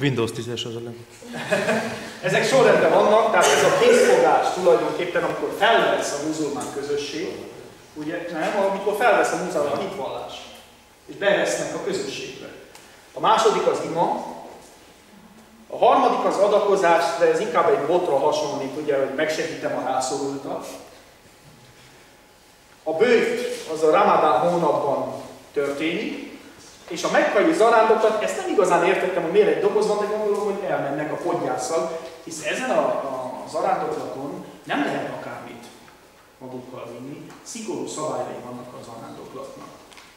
Windows 10-es az a leg. Ezek sorrendben vannak, tehát ez a készfogás tulajdonképpen, amikor felvesz a muzulmán közösség, ugye nem, amikor felvesz a muzulmán hitvallás, és bevesznek a közösségbe. A második az ima, a harmadik az adakozás, de ez inkább egy botra hasonlít, ugye, hogy megsegítem a rászorultat. A bőjt az a Ramadán hónapban történik, és a mekkai zarándokat, ezt nem igazán értettem, hogy miért egy doboz van, de gondolom, hogy elmennek a podgyászal, hisz ezen a, a zarándoklaton nem lehet akármit magukkal vinni, szigorú szabályai vannak a zarándoklatnak.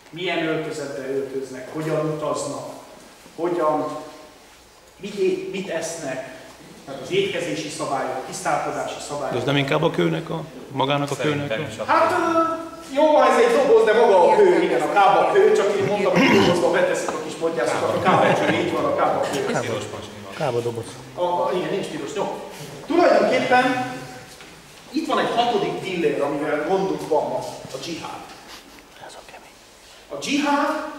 Milyen öltözetbe öltöznek, hogyan utaznak, hogyan, mit, mit esznek, tehát az étkezési szabályok, tisztálkodási szabályok. De ez nem inkább a kőnek, a, magának a kőnek? A... Hát jó, ez egy doboz, de maga a kő, igen, a kába kő, csak én mondtam, hogy dobozba beteszik a kis podgyászokat, a kába kő, így van, a kába kő. Kába doboz. A, a, igen, nincs piros, jó. Tulajdonképpen itt van egy hatodik pillér, amivel gondunk van ma, a dzsihád. Ez a kemény. A dzsihád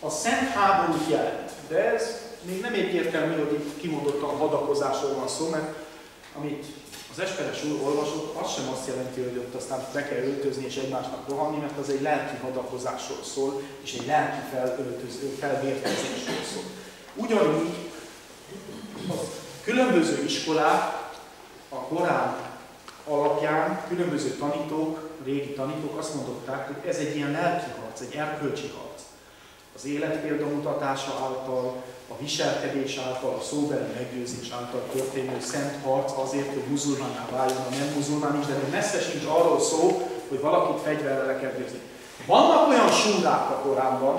a szent háborút jelent, de ez még nem egyértelmű, hogy itt kimondottan hadakozásról van szó, mert amit az Esperes úr olvasott, az sem azt jelenti, hogy ott aztán be kell öltözni és egymásnak rohanni, mert az egy lelki hadakozásról szól, és egy lelki felvértezésről szól. Ugyanígy a különböző iskolák a Korán alapján különböző tanítók, régi tanítók azt mondották, hogy ez egy ilyen lelki harc, egy erkölcsi harc. Az élet példamutatása által, a viselkedés által, a szóbeli meggyőzés által történő szent harc azért, hogy muzulmáná váljon a nem muzulmán is, de még messze sincs arról szó, hogy valakit fegyverrel le kell győzni. Vannak olyan súrák a Koránban,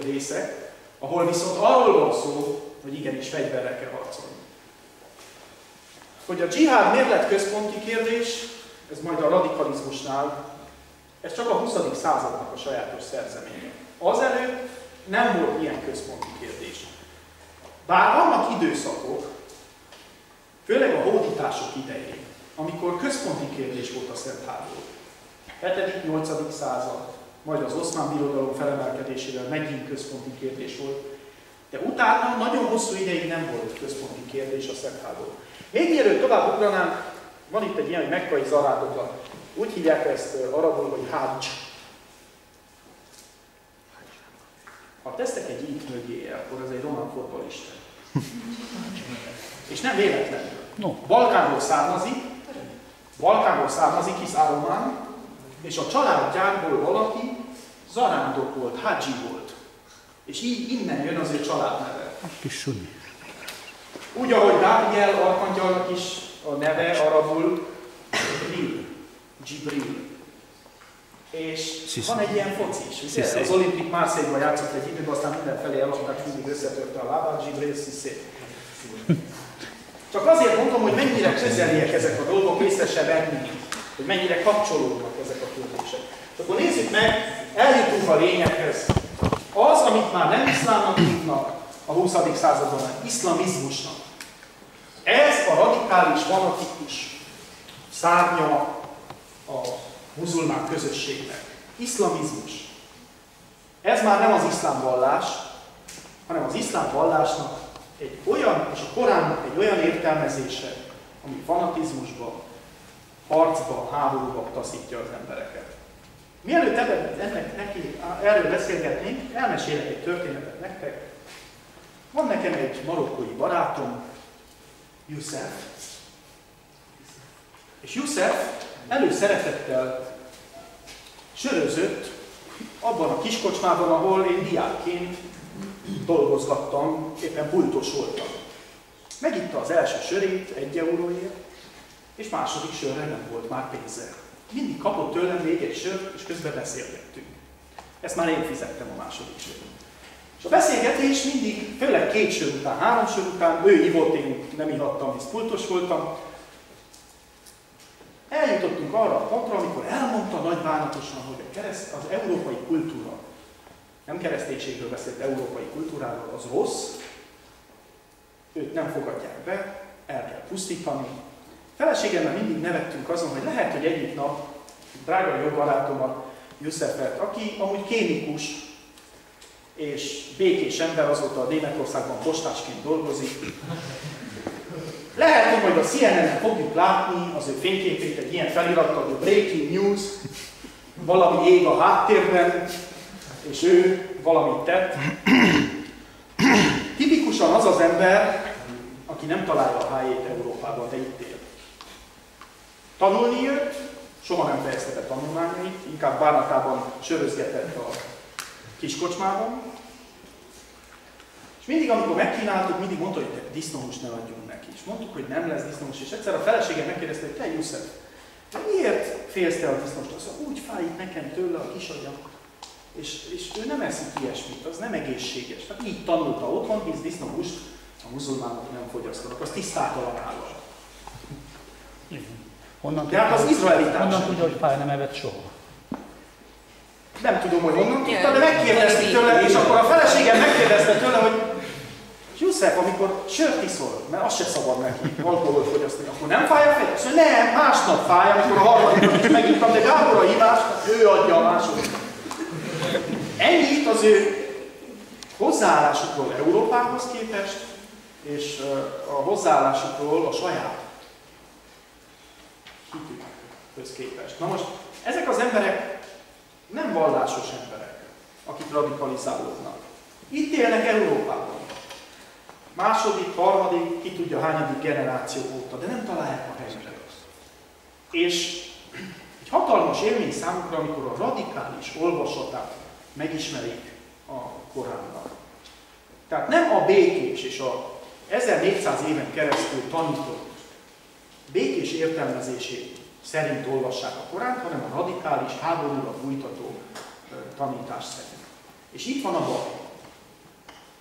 a részek, ahol viszont arról van szó, hogy igenis fegyverrel kell harcolni. Hogy a dzsihád miért lett központi kérdés, ez majd a radikalizmusnál, ez csak a 20. századnak a sajátos szerzeménye. Azelőtt nem volt ilyen központi kérdés. Bár vannak időszakok, főleg a hódítások idején, amikor központi kérdés volt a Szent Háború. 7.-8. század, majd az oszmán birodalom felemelkedésével megint központi kérdés volt, de utána nagyon hosszú ideig nem volt központi kérdés a Szent Háború. Még mielőtt tovább ugranánk, van itt egy ilyen, mekkai zarádoklat. Úgy hívják ezt arabul, hogy hajj. Ha tesztek egy így mögé, akkor az egy román fotbalista. És nem véletlenül. No. Balkánról származik, Balkánról származik, hisz Áromán, és a családjából valaki zarándok volt, hadzsi volt. És így innen jön az ő családneve. Kis sunyi. Úgy, ahogy Dániel arkangyalnak is a neve arabul Gibril. Gibril. És Sisi. van egy ilyen foci is, ugye? Az olimpik Marseille-ban játszott egy időben, aztán mindenfelé eladták, mindig összetörte a lábát, Gibril Sisi. Csak azért mondom, hogy mennyire közeliek ezek a dolgok, észre se venni, hogy mennyire kapcsolódnak ezek a kérdések. És akkor nézzük meg, eljutunk a lényeghez. Az, amit már nem iszlámnak hívnak a 20. században, hanem iszlamizmusnak. Ez a radikális, fanatikus szárnya muzulmán közösségnek. Iszlamizmus. Ez már nem az iszlám vallás, hanem az iszlám vallásnak egy olyan, és a Koránnak egy olyan értelmezése, ami fanatizmusba, harcba, háborúba taszítja az embereket. Mielőtt ebben, ennek neki, erről beszélgetnénk, elmesélek egy történetet nektek. Van nekem egy marokkói barátom, Youssef, és Youssef előszeretettel sörözött abban a kiskocsmában, ahol én diákként dolgozgattam, éppen pultos voltam. Megitta az első sörét egy euróért, és második sörre nem volt már pénze. Mindig kapott tőlem még egy sört, és közben beszélgettünk. Ezt már én fizettem a második sört. És a beszélgetés mindig, főleg két sör után, három sör után, ő ivott, én nem ihattam, hisz pultos voltam, arra a pontra, amikor elmondta nagy bánatosan, hogy a kereszt, az európai kultúra, nem kereszténységről beszélt, európai kultúráról, az rossz, őt nem fogadják be, el kell pusztítani. Feleségemmel mindig nevettünk azon, hogy lehet, hogy egyik nap drága jobb barátomat, Jusszefet, aki amúgy kémikus, és békés ember azóta a Németországban postásként dolgozik. Lehet, hogy majd a CNN-en fogjuk látni az ő fényképét egy ilyen felirattal, hogy Breaking News, valami ég a háttérben, és ő valamit tett. Tipikusan az az ember, aki nem találja a helyét Európában, de itt él. Tanulni jött, soha nem fejezte be tanulmányait, inkább bánatában sörözgetett a kiskocsmában. Mindig, amikor megkínáltuk, mindig mondta, hogy disznóhús ne adjunk neki. És mondtuk, hogy nem lesz disznóhús. És egyszer a feleségem megkérdezte, hogy te Jusszef, miért félsz te a disznóst? Azt mondja, úgy fájik nekem tőle a kis agyam. És, és ő nem eszik ilyesmit, az nem egészséges. Tehát így tanulta otthon, hisz disznóhúst a muzulmánok nem fogyasztanak, az tisztátalan állat. Honnan De hát az izraeli Honnan tudja, hogy fáj nem evett soha? Nem tudom, hogy honnan tudta, de megkérdezte tőle, és akkor a feleségem megkérdezte tőle, hogy József, amikor sört iszol, mert az se szabad neki alkoholt fogyasztani, akkor nem fáj a feje? Azt mondja, nem, másnap fáj, amikor a harmadik is megittam, de Gábor a hívás, ő adja a második. Ennyit az ő hozzáállásukról Európához képest, és a hozzáállásukról a saját hitükhöz képest. Na most, ezek az emberek nem vallásos emberek, akik radikalizálódnak. Itt élnek Európában. Második, harmadik, ki tudja hányadik generáció óta, de nem találják a helyzetet. És egy hatalmas élmény számukra, amikor a radikális olvasatát megismerik a Koránnak. Tehát nem a békés és a 1400 éven keresztül tanított békés értelmezését szerint olvassák a Koránt, hanem a radikális, háborúra bújtató tanítás szerint. És itt van a baj.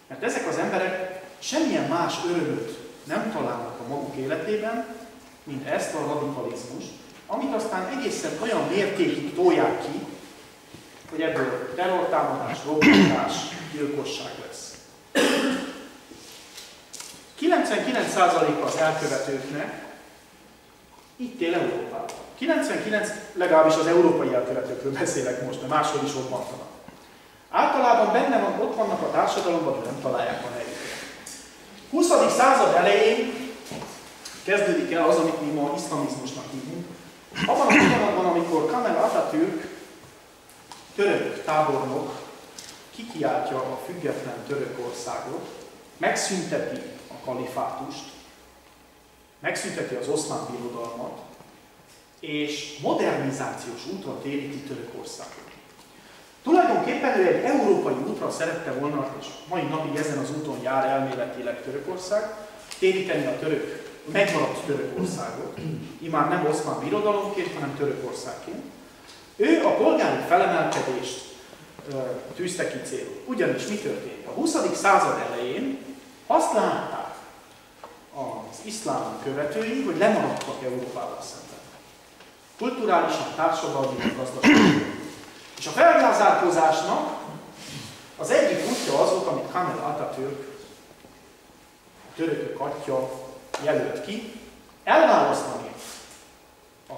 Mert ezek az emberek semmilyen más örömöt nem találnak a maguk életében, mint ezt a radikalizmust, amit aztán egészen olyan mértékig tolják ki, hogy ebből terrortámadás, robbantás, gyilkosság lesz. 99% az elkövetőknek itt él Európában. 99%, legalábbis az európai elkövetőkről beszélek most, de máshol is ott. Általában benne van, ott vannak a társadalomban, de nem találják a helyüket. 20. század elején kezdődik el az, amit mi ma iszlamizmusnak hívunk. Abban a pillanatban, amikor Kamel Atatürk, török tábornok, kikiáltja a független Törökországot, megszünteti a kalifátust, megszünteti az oszmán birodalmat, és modernizációs úton téríti Törökországot. Tulajdonképpen ő egy európai útra szerette volna, és mai napig ezen az úton jár elméletileg Törökország, téríteni a török, megmaradt Törökországot, imár nem oszmán birodalomként, hanem Törökországként. Ő a polgári felemelkedést tűzte ki célul. Ugyanis mi történt? A 20. század elején azt látták az iszlám követői, hogy lemaradtak Európával szemben. Kulturálisan, társadalmi, gazdasági. És a felgázárkozásnak az egyik útja az volt, amit Kamel Atatürk, a törökök atya jelölt ki, elválasztani a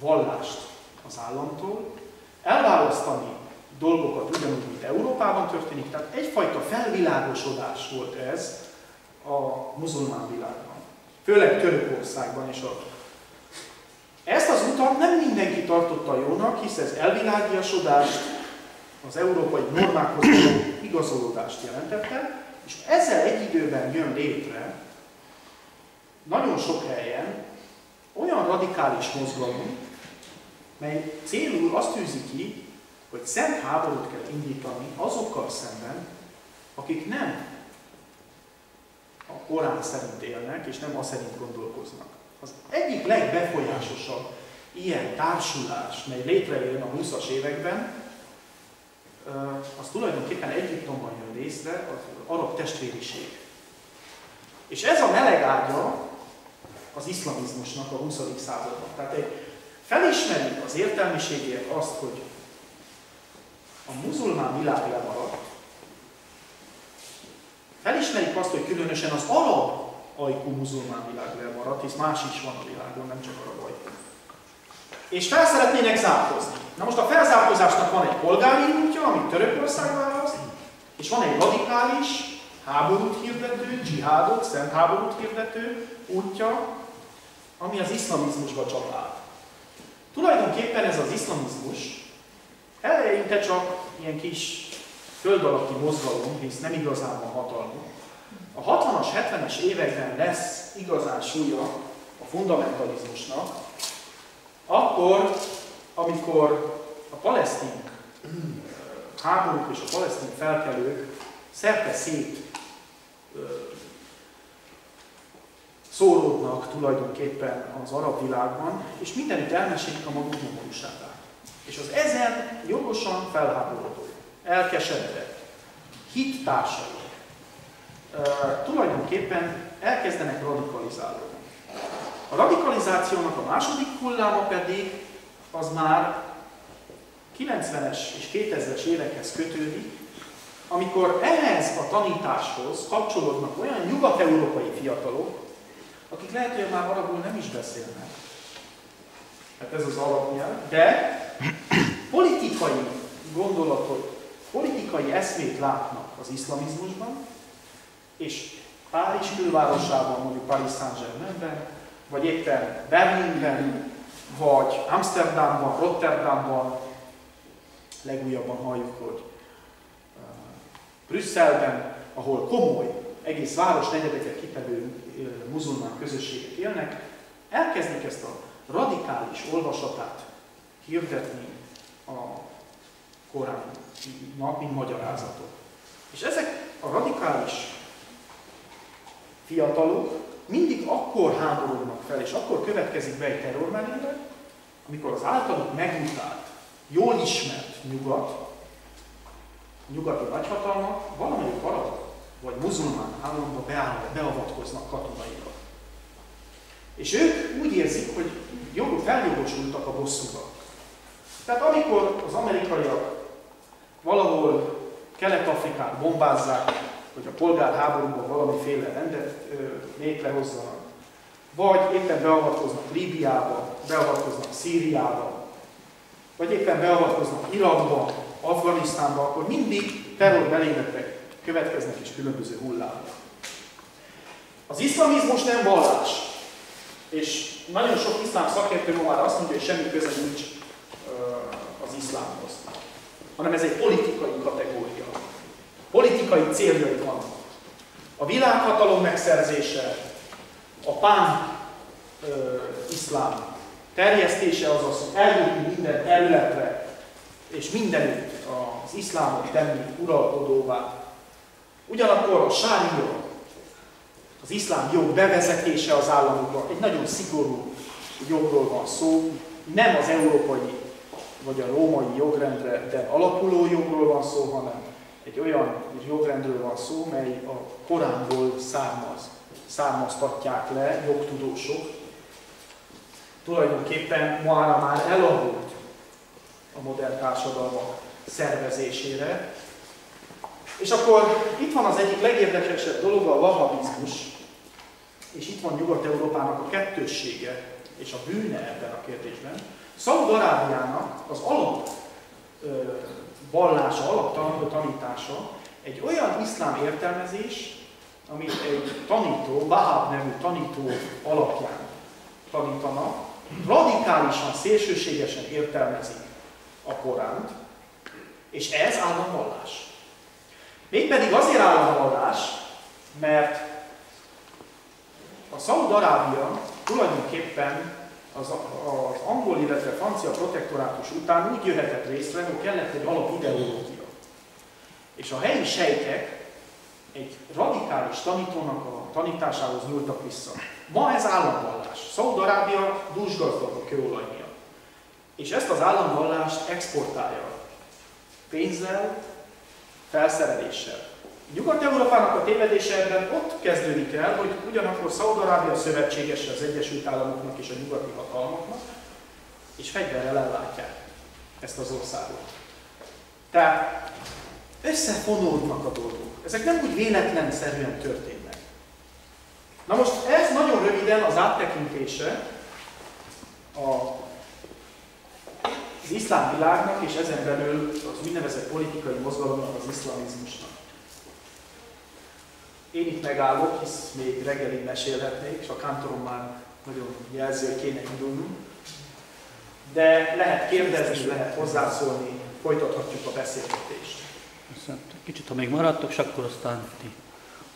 vallást az államtól, elválasztani dolgokat ugyanúgy, mint Európában történik, tehát egyfajta felvilágosodás volt ez a muzulmán világban. Főleg Törökországban és a ezt az utat nem mindenki tartotta jónak, hisz ez elvilágiasodást, az európai normákhoz való igazolódást jelentette, és ezzel egy időben jön létre nagyon sok helyen olyan radikális mozgalom, mely célul azt tűzi ki, hogy szent háborút kell indítani azokkal szemben, akik nem a Korán szerint élnek, és nem azt szerint gondolkoznak. Az egyik legbefolyásosabb ilyen társulás, mely létrejön a 20-as években, az tulajdonképpen Egyiptomban jön részre, az arab testvériség. És ez a meleg ágya az iszlamizmusnak a 20. században. Tehát egy felismeri az értelmiségért azt, hogy a muzulmán világ lemaradt, felismerik azt, hogy különösen az arab ajkú muzulmán világ lemaradt, hisz más is van a világon, nem csak arab ajkú. És fel szeretnének zárkozni. Na most a felzárkozásnak van egy polgári útja, amit Törökország választ, És van egy radikális, háborút hirdető, dzsihádot, szent háborút hirdető útja, ami az iszlamizmusba csapál. Tulajdonképpen ez az iszlamizmus eleinte csak ilyen kis föld alatti mozgalom, hisz nem igazán van hatalmú. A 60-as, 70-es években lesz igazán súlya a fundamentalizmusnak, akkor, amikor a palesztin háborúk és a palesztin felkelők szerte szét szóródnak tulajdonképpen az arab világban, és mindenütt elmesélik a maguk nyomorúságát. És az ezen jogosan felháborodó, elkeseredett, hittársai tulajdonképpen elkezdenek radikalizálódni. A radikalizációnak a második hulláma pedig az már 90-es és 2000-es évekhez kötődik, amikor ehhez a tanításhoz kapcsolódnak olyan nyugat-európai fiatalok, akik lehet, hogy már arabul nem is beszélnek. Hát ez az alapnyelv. De politikai gondolatot, politikai eszmét látnak az iszlamizmusban, és Párizs külvárosában, mondjuk Paris Saint-Germainben, vagy éppen Berlinben, vagy Amsterdamban, Rotterdamban, legújabban halljuk, hogy Brüsszelben, ahol komoly, egész város negyedeket kitevő muzulmán közösségek élnek, elkezdik ezt a radikális olvasatát hirdetni a Koránnak, mint magyarázatot. És ezek a radikális fiatalok mindig akkor háborodnak fel, és akkor következik be egy terrormenélet, amikor az általuk megutált, jól ismert nyugat, nyugati nagyhatalmak valamelyik arab vagy muzulmán államba beavatkoznak katonailag. És ők úgy érzik, hogy jogok feljogosultak a bosszúba. Tehát amikor az amerikaiak valahol Kelet-Afrikát bombázzák, hogy a polgárháborúban valamiféle rendet létrehozzanak, vagy éppen beavatkoznak Líbiába, beavatkoznak Szíriába, vagy éppen beavatkoznak Irakba, Afganisztánba, akkor mindig terrorbelénetek következnek is különböző hullámok. Az iszlamizmus nem vallás. És nagyon sok iszlám szakértő ma már azt mondja, hogy semmi köze nincs az iszlámhoz. Hanem ez egy politikai kategória. Politikai céljai vannak. A világhatalom megszerzése, a pán ö, iszlám terjesztése, azaz, eljutni minden területre, és mindenütt az iszlámot tenni uralkodóvá. Ugyanakkor a sária, az iszlám jog bevezetése az államokban egy nagyon szigorú jogról van szó, nem az európai vagy a római jogrendre alapuló jogról van szó, hanem egy olyan jogrendről van szó, mely a Koránból származ, származtatják le jogtudósok. Tulajdonképpen mára már elavult a modern társadalmak szervezésére. És akkor itt van az egyik legérdekesebb dolog, a vahabizmus, és itt van Nyugat-Európának a kettőssége és a bűne ebben a kérdésben. Szaud-Arábiának az alap vallása, alap tanítása egy olyan iszlám értelmezés, amit egy tanító, Wahab nevű tanító alapján tanítanak, radikálisan, szélsőségesen értelmezik a Koránt, és ez államvallás. Mégpedig azért államvallás, mert a Szaud-Arábia tulajdonképpen az, az angol, illetve francia protektorátus után úgy jöhetett részre, hogy kellett egy alapideológia. És a helyi sejtek egy radikális tanítónak a tanításához nyúltak vissza. Ma ez államvallás. Szaud-Arábia dúsgazdag a kőolaj miatt. És ezt az államvallást exportálja pénzzel, felszereléssel. Nyugat-Európának a tévedése ebben ott kezdődik el, hogy ugyanakkor Szaudarábia szövetségese az Egyesült Államoknak és a nyugati hatalmaknak, és fegyverrel ellátják ezt az országot. Tehát összefonódnak a dolgok. Ezek nem úgy véletlenszerűen történnek. Na most ez nagyon röviden az áttekintése a az iszlám világnak, és ezen belül az úgynevezett politikai mozgalomnak, az iszlamizmusnak. Én itt megállok, hisz még reggelig mesélhetnék, és a kantorom már nagyon jelzi, hogy kéne indulnunk. De lehet kérdezni, lehet hozzászólni, folytathatjuk a beszélgetést. Aztán Kicsit, ha még maradtok, és akkor aztán ti,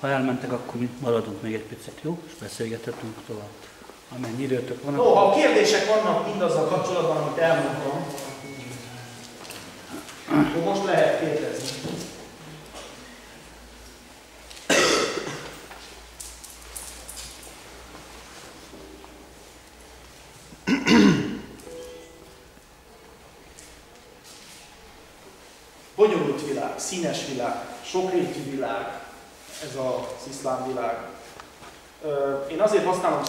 ha elmentek, akkor mi maradunk még egy picit, jó? És beszélgethetünk tovább. Amennyi időtök van, No, akkor... ha kérdések vannak mindazzal kapcsolatban, amit elmondtam, akkor most lehet kérdezni. Bonyolult világ, színes világ, sokrétű világ, ez az iszlám világ. Én azért használom